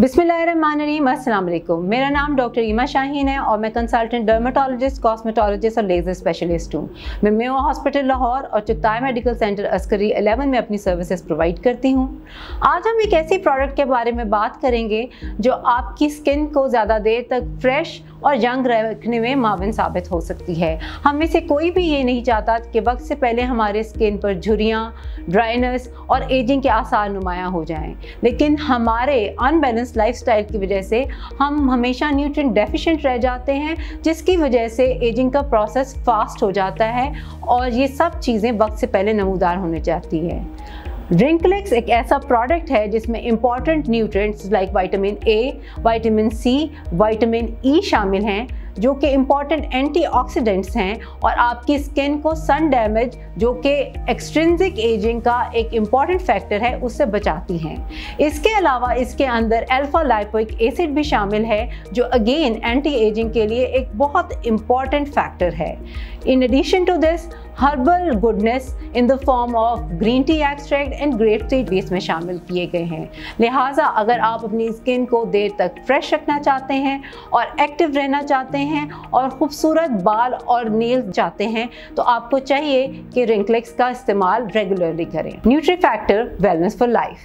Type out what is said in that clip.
बिस्मिल्लाहिर्रहमानिर्रहीम अस्सलाम वालेकुम मेरा नाम डॉक्टर ईमा शाहीन है और मैं कंसल्टेंट, डर्माटोलॉजिस्ट, कॉस्मेटोलॉजिस्ट और लेज़र स्पेशलिस्ट हूँ। मैं मेो हॉस्पिटल, लाहौर और चुताई मेडिकल सेंटर, अस्करी 11 में अपनी सर्विसेज़ प्रोवाइड करती हूँ। आज हम एक ऐसी प्रोडक्ट के बारे में बात करेंगे जो आपकी स्किन को ज़्यादा देर तक फ्रेश और यंग रखने में मावन साबित हो सकती है। हम में से कोई भी ये नहीं चाहता कि वक्त से पहले हमारे स्किन पर झुरियाँ, ड्राइनेस और एजिंग के आसार नुमाया हो जाएँ। लेकिन हमारे अनबैलेंस लाइफस्टाइल की वजह से हम हमेशा न्यूट्रिएंट डेफिशिएंट रह जाते हैं, जिसकी वजह से एजिंग का प्रोसेस फास्ट हो जाता है और ये सब चीज़ें वक्त से पहले नमूदार होने जाती है। ड्रिंकलेक्स एक ऐसा प्रोडक्ट है जिसमें important nutrients like vitamin A vitamin C vitamin E शामिल हैं, जो कि इंपॉर्टेंट एंटीऑक्सीडेंट्स हैं और आपकी स्किन को सन डैमेज जो कि एक्सट्रिंसिक एजिंग का एक इंपॉर्टेंट फैक्टर है, उससे बचाती हैं। इसके अलावा इसके अंदर अल्फ़ा लाइपोइक एसिड भी शामिल है, जो अगेन एंटी एजिंग के लिए एक बहुत इंपॉर्टेंट फैक्टर है। In addition to this herbal goodness in the form of green tea extract and grape tea भी इसमें शामिल किए गए हैं। लिहाजा अगर आप अपनी स्किन को देर तक फ्रेश रखना चाहते हैं और एक्टिव रहना चाहते हैं और ख़ूबसूरत बाल और नील चाहते हैं तो आपको चाहिए कि रिंकलेक्स का इस्तेमाल रेगुलरली करें। Nutri factor wellness for life